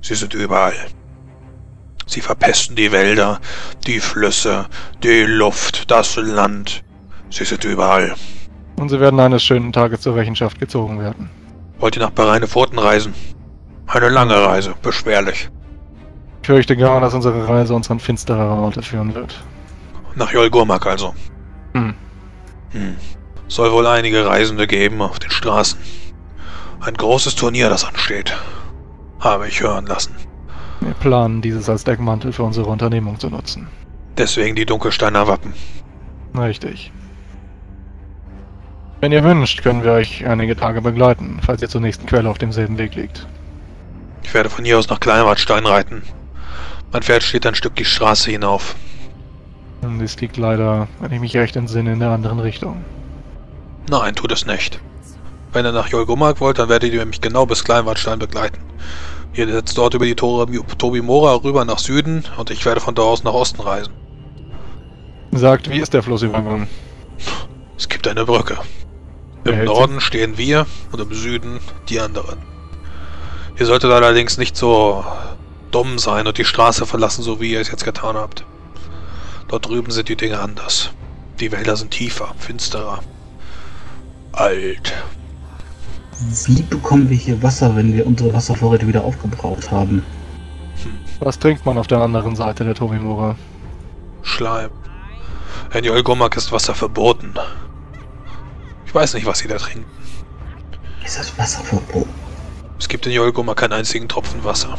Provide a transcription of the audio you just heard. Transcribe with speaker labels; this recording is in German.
Speaker 1: Sie sind überall. Sie verpesten die Wälder, die Flüsse, die Luft, das Land. Sie sind überall.
Speaker 2: Und sie werden eines schönen Tages zur Rechenschaft gezogen werden.
Speaker 1: Wollt ihr nach Bereine Pfoten reisen? Eine lange Reise, beschwerlich.
Speaker 2: Ich fürchte gar, dass unsere Reise uns an finsterere Orte führen wird.
Speaker 1: Nach Jolgurmak also.
Speaker 2: Hm.
Speaker 1: Hm. Soll wohl einige Reisende geben auf den Straßen. Ein großes Turnier, das ansteht. Habe ich hören lassen.
Speaker 2: Wir planen, dieses als Deckmantel für unsere Unternehmung zu nutzen.
Speaker 1: Deswegen die Dunkelsteiner Wappen.
Speaker 2: Richtig. Wenn ihr wünscht, können wir euch einige Tage begleiten, falls ihr zur nächsten Quelle auf demselben Weg liegt.
Speaker 1: Ich werde von hier aus nach Kleinwadstein reiten. Mein Pferd steht ein Stück die Straße hinauf.
Speaker 2: Und es liegt leider, wenn ich mich recht entsinne, in der anderen Richtung.
Speaker 1: Nein, tut es nicht. Wenn ihr nach Jolgumag wollt, dann werdet ihr mich genau bis Kleinwadstein begleiten. Ihr setzt dort über die Tore Tobimora rüber nach Süden und ich werde von da aus nach Osten reisen.
Speaker 2: Sagt, wie ist der Flussübergang?
Speaker 1: Es gibt eine Brücke. Im Norden stehen wir und im Süden die anderen. Ihr solltet allerdings nicht so dumm sein und die Straße verlassen, so wie ihr es jetzt getan habt. Dort drüben sind die Dinge anders. Die Wälder sind tiefer, finsterer. Alt.
Speaker 3: Wie bekommen wir hier Wasser, wenn wir unsere Wasservorräte wieder aufgebraucht haben?
Speaker 2: Was trinkt man auf der anderen Seite der Tomimura?
Speaker 1: Schleim. In Jolgomak ist Wasser verboten. Ich weiß nicht, was sie da trinken.
Speaker 3: Ist das Wasser verboten?
Speaker 1: Es gibt in Jolgomak keinen einzigen Tropfen Wasser.